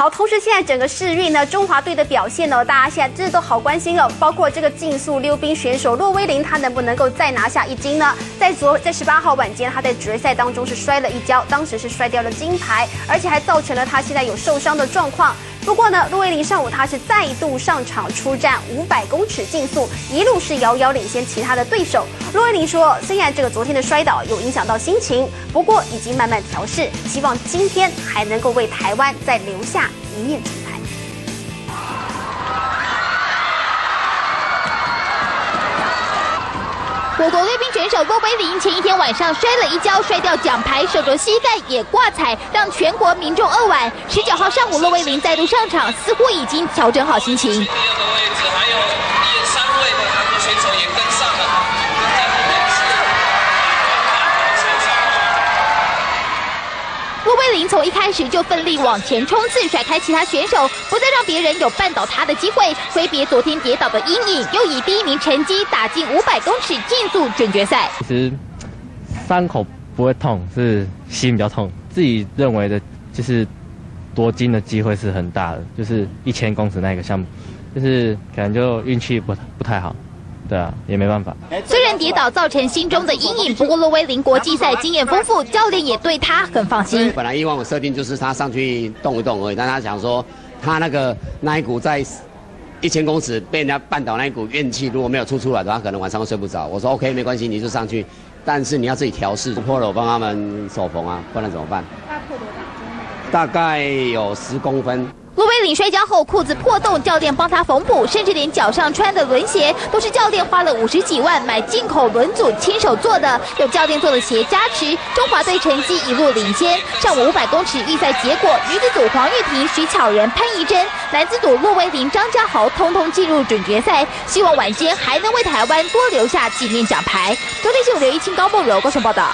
好，同时现在整个世运呢，中华队的表现呢，大家现在真的都好关心哦。包括这个竞速溜冰选手骆威林，他能不能够再拿下一金呢？在昨在十八号晚间，他在决赛当中是摔了一跤，当时是摔掉了金牌，而且还造成了他现在有受伤的状况。不过呢，陆威林上午他是再度上场出战五百公尺竞速，一路是遥遥领先其他的对手。陆威林说，虽然这个昨天的摔倒有影响到心情，不过已经慢慢调试，希望今天还能够为台湾再留下一面金牌。我国卫兵选手郭威林前一天晚上摔了一跤，摔掉奖牌，手肘、膝盖也挂彩，让全国民众扼腕。十九号上午，洛威林再度上场，似乎已经调整好心情。第二个位置还有第三位的韩国选手也跟上了。郭威林从一开始就奋力往前冲刺，甩开其他选手，不再让别人有绊倒他的机会。挥别昨天跌倒的阴影，又以第一名成绩打进五百公尺竞速准决赛。其实伤口不会痛，是心比较痛。自己认为的，就是夺金的机会是很大的，就是一千公尺那个项目，就是可能就运气不不太好。对啊，也没办法。虽然跌倒造成心中的阴影，不过洛威林国际赛经验丰富，教练也对他很放心。本来以往我设定就是他上去动一动而已，但他想说他那个那一股在一千公尺被人家绊倒那一股怨气，如果没有出出来的话，可能晚上会睡不着。我说 OK，没关系，你就上去，但是你要自己调试。破了我帮他们手缝啊，不然怎么办？大概破多少？大概有十公分。骆威林摔跤后裤子破洞，教练帮他缝补，甚至连脚上穿的轮鞋都是教练花了五十几万买进口轮组亲手做的。有教练做的鞋加持，中华队成绩一路领先。上午五百公尺预赛结果，女子组黄玉婷、徐巧仁、潘怡珍，男子组骆威林、张家豪通通进入准决赛。希望晚间还能为台湾多留下纪念奖牌。昨天新闻刘一清、高梦柔高雄报道。